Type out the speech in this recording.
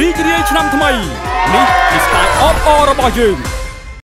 រីករាយឆ្នាំថ្មី នេះគឺ style of all របស់យើង